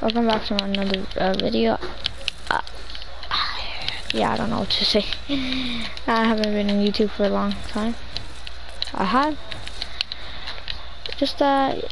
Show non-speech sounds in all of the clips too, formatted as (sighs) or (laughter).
Welcome back to another uh, video. Uh, yeah, I don't know what to say. (laughs) I haven't been on YouTube for a long time. I have. Just that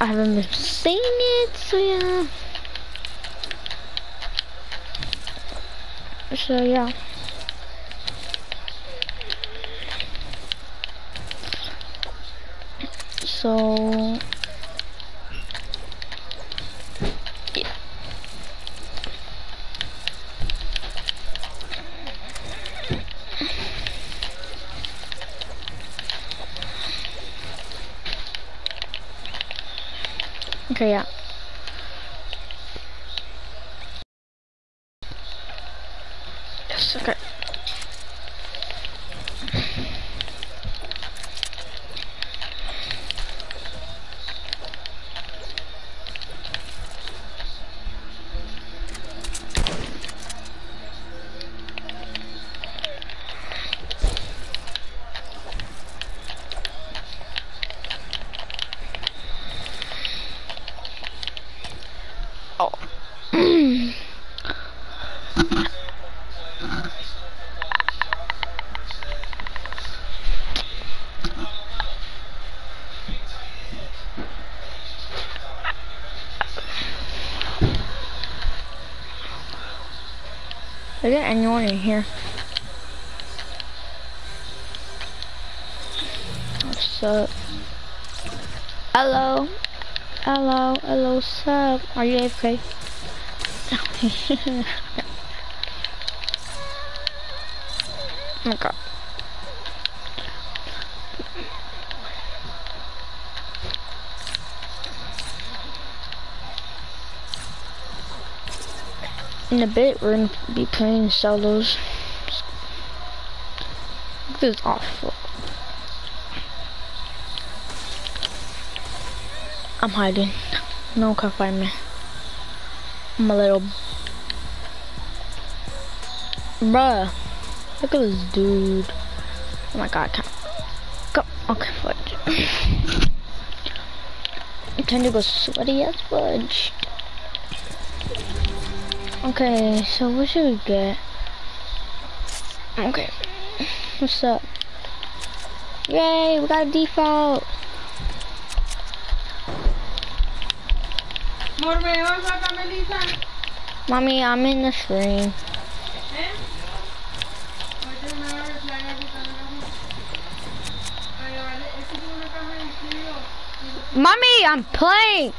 I haven't been it, so yeah. So yeah. So Okay, yeah. Okay. In here? What's up? Hello? Hello? Hello, up? Are you AFK? (laughs) oh my god. In a bit, we're gonna be playing solos. This is awful. I'm hiding. No one can find me. I'm a little... Bruh. Look at this dude. Oh my god, I can't... Go. Okay, fudge. (laughs) Trying to go sweaty as fudge. Okay, so what should we get? Okay. What's up? Yay, we got a default. Mommy, I'm in the screen. Mommy, I'm playing.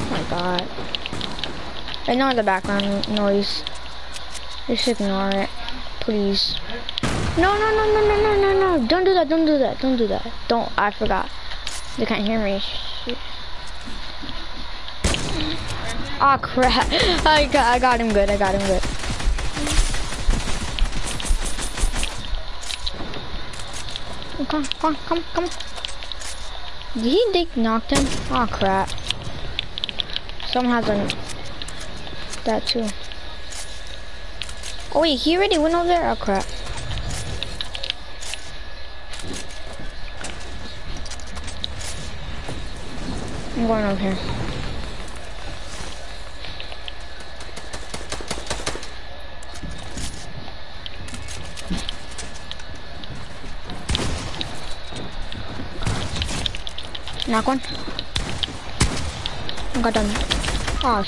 Oh my god. Ignore the background noise. Just ignore it, please. No, no, no, no, no, no, no, no. Don't do that, don't do that, don't do that. Don't, I forgot. They can't hear me. Shit. Oh crap. (laughs) I got, I got him good, I got him good. Come on, come on, come on, come. Did he dig knocked him? Oh crap. Someone has a that too. Oh wait, he already went over there? Oh crap. I'm going over here. Knock one. I got done. Oh,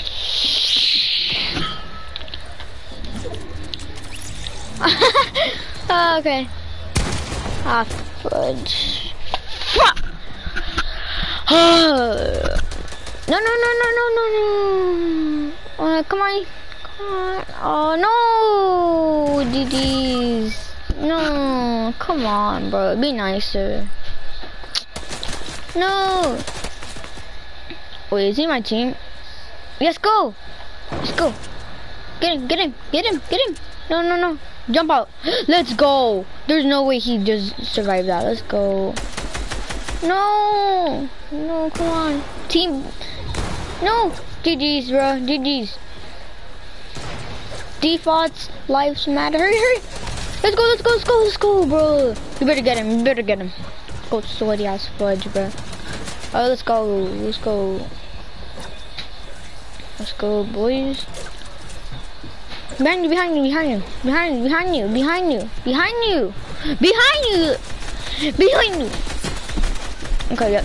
(laughs) oh, okay. Ah, fudge. (sighs) no, no, no, no, no, no, no. Uh, come on. Come on. Oh, no. DDs. No. Come on, bro. Be nicer. No. Wait, is he my team? Let's go. Let's go. Get him, get him, get him, get him. No, no, no. Jump out. Let's go. There's no way he just survived that. Let's go. No. No, come on. Team. No. GG's, bro. GG's. Defaults. Lives matter. Hurry, hurry. Let's go, let's go, let's go, let's go, bro. You better get him. You better get him. Go sweaty ass fudge, bro. Oh, let's go. Let's go. Let's go, boys. Behind you, behind you, behind you, behind you, behind you, behind you, behind you, behind you, behind you. Okay, yep.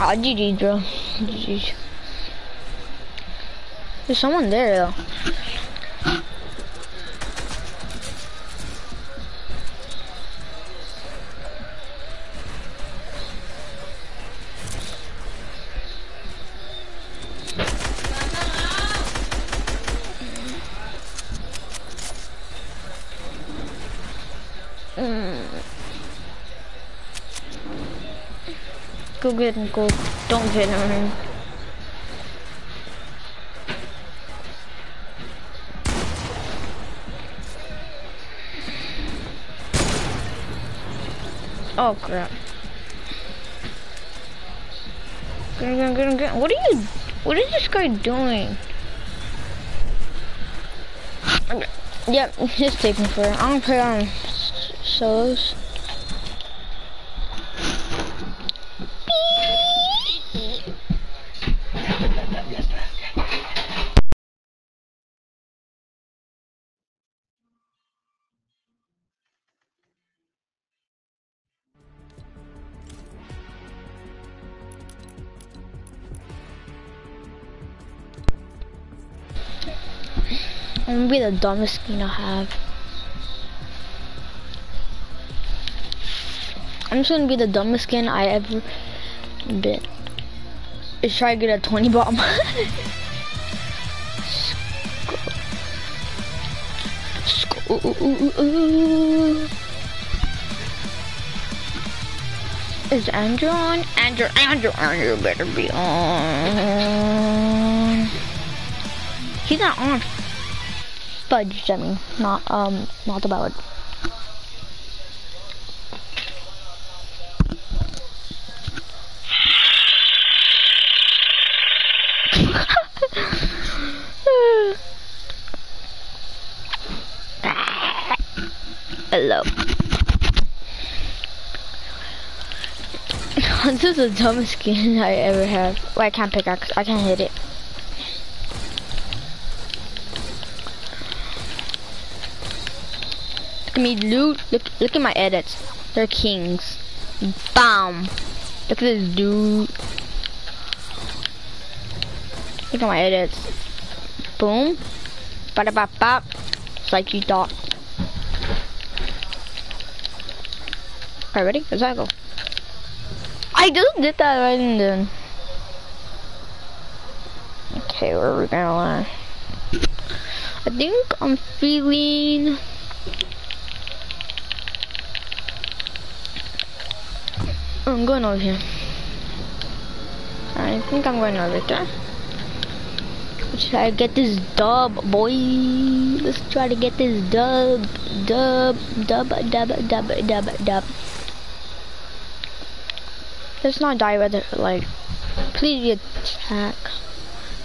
Ah, oh, GG, bro. GG. There's someone there, though. Go get him, go. Don't get him. Oh crap. Get him, get him, get him, get him. What are you, what is this guy doing? Yep, (laughs) he's taking for it. I'm gonna play on solos. Be the dumbest skin I have. I'm just gonna be the dumbest skin I ever been. Is try to get a 20 bomb. (laughs) Is Andrew on? Andrew, Andrew, Andrew better be on. He's not on fudge, mean, not, um, not the ballad. Hello. (laughs) this is the dumbest skin I ever have. Well, I can't pickaxe. I can't hit it. Look at me loot. Look look at my edits. They're kings. Bam. Look at this dude. Look at my edits. Boom. Bada bop bop. It's like you thought. Alright, ready? Let's go. I just did that right and then. Okay, where are we gonna land? I think I'm feeling I'm going over here. I think I'm going over there. Let's try to get this dub, boy. Let's try to get this dub, dub, dub, dub, dub, dub, dub. Let's not die with it, like, please attack.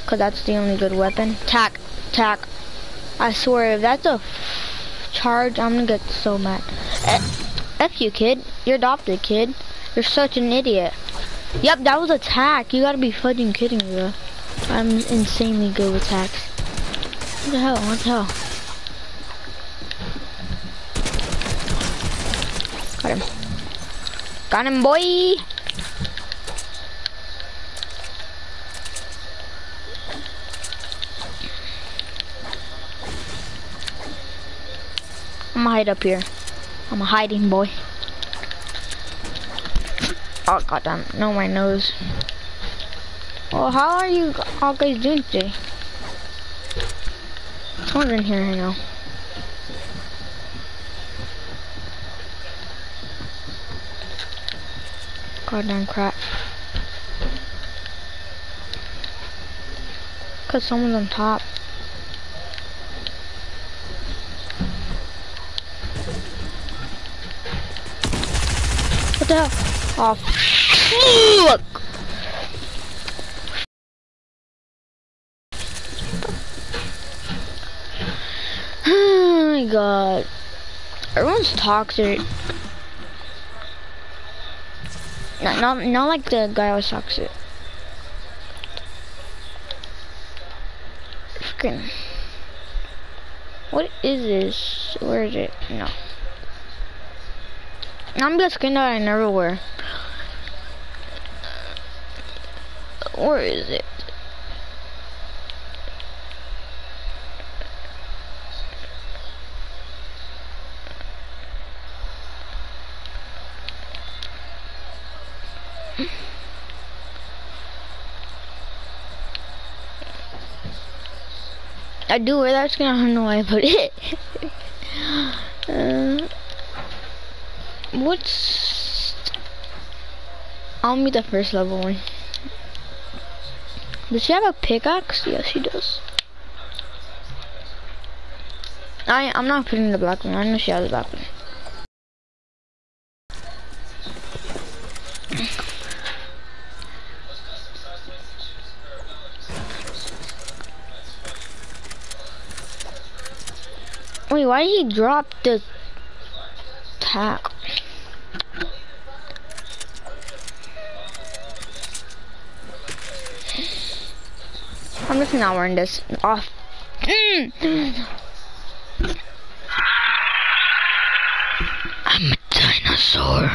Cause that's the only good weapon. Tack, tack. I swear, if that's a charge, I'm gonna get so mad. F you, kid. You're adopted, kid. You're such an idiot. Yep, that was attack. You gotta be fucking kidding me, bro. I'm insanely good with attacks. What the hell? What the hell? Got him. Got him, boy! I'm gonna hide up here. I'm a hiding boy. Oh goddamn, no my nose. Well, how are you all guys doing today? Someone's in here, I know. Goddamn crap. Cause someone's on top. What the hell? Oh, fuck! (sighs) Oh my god. Everyone's toxic. Not, not, not like the guy was talking to. Freaking. What is this? Where is it? No. I'm just that I never wear. Where is it? I do wear that skin, I don't know why I put it. (laughs) uh, what's... I'll meet the first level one. Does she have a pickaxe? Yes, she does. I, I'm not putting the black one. I know she has a black one. Wait, why did he drop the tack? I'm just not wearing this off. Mm. I'm a dinosaur.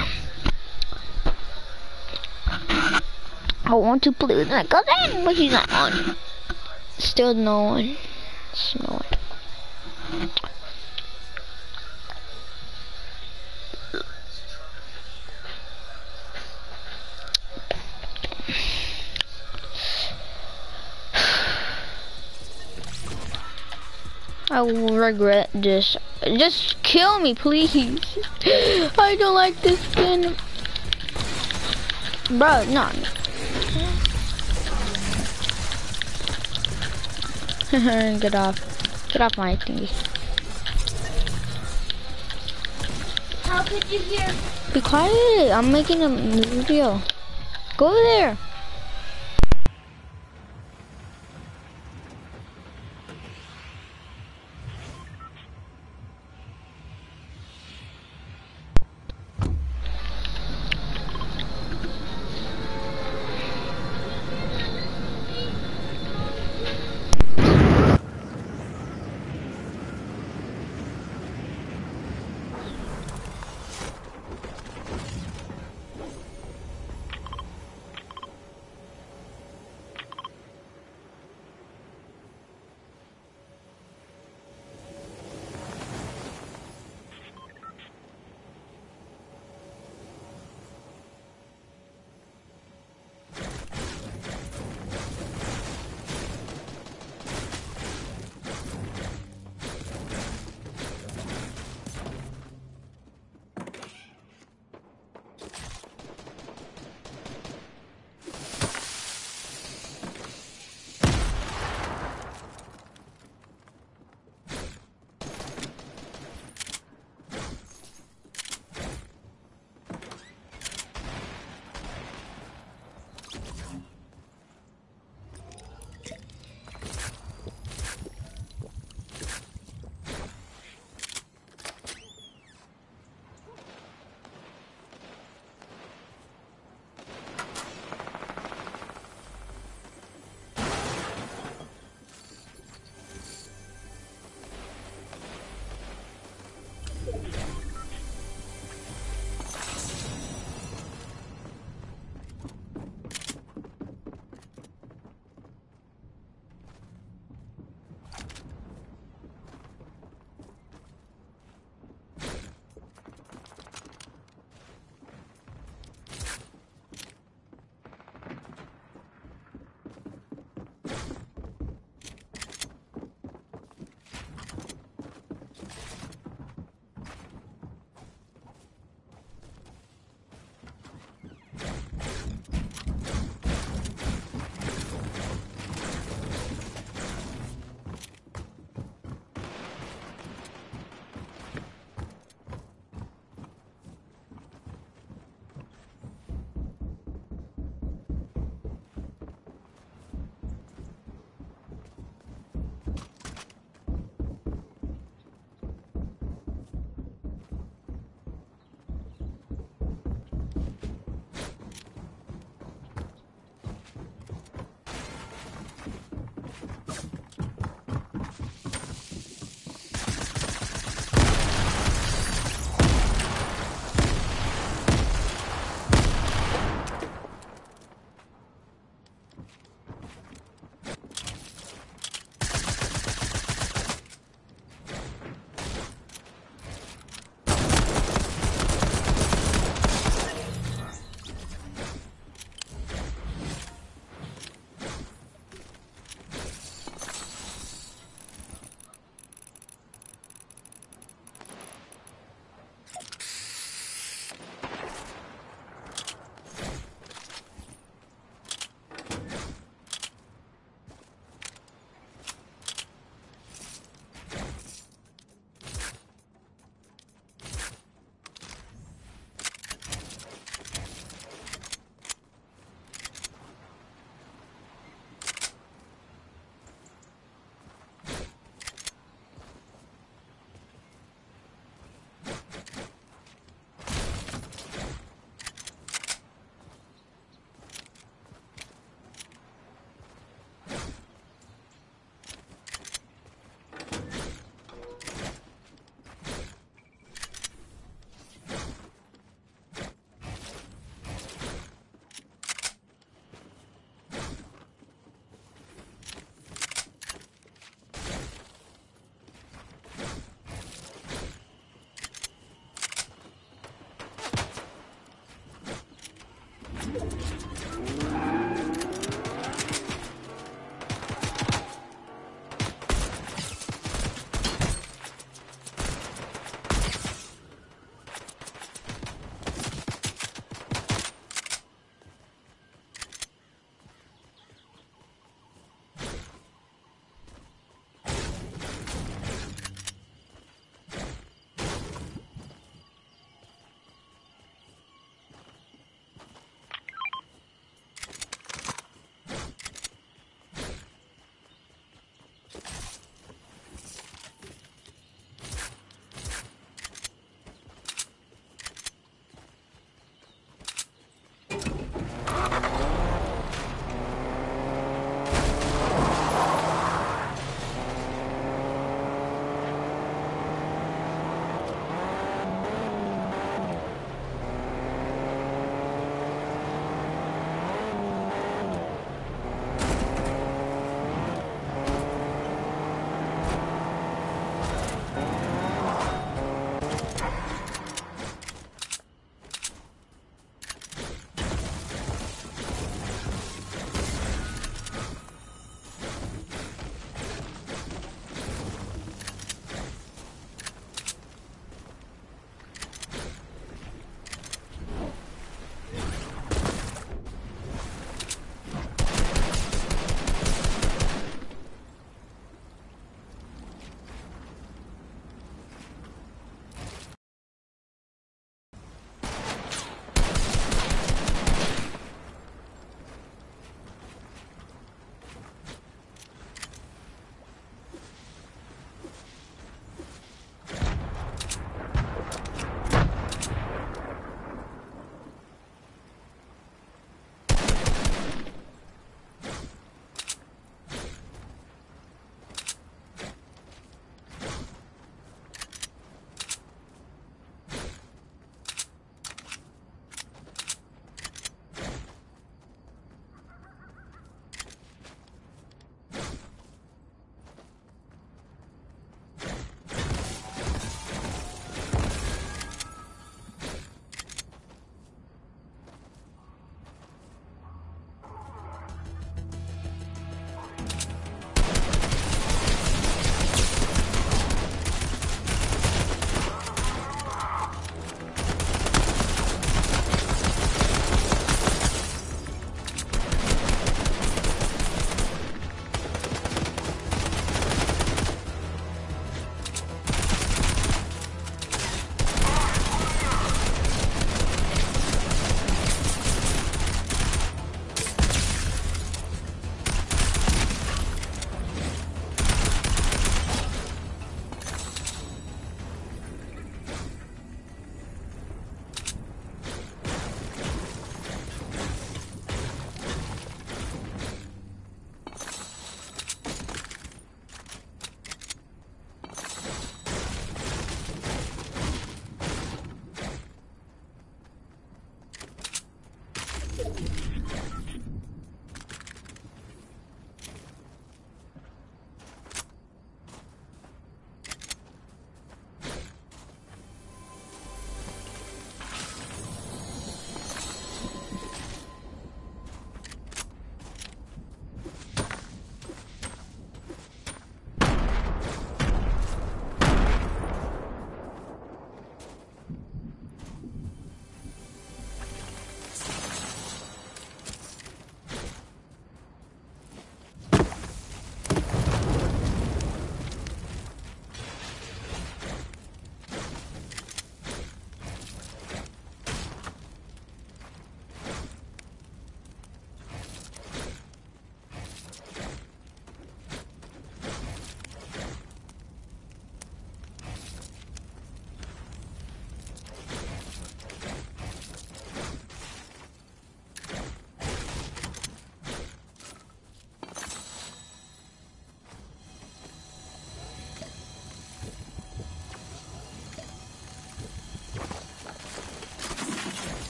I want to play with my cousin, but he's not on. Still no one. I will regret this. Just kill me, please. I don't like this skin. Bro, no. (laughs) Get off. Get off my thingy. How could you hear? Be quiet. I'm making a video. Go there.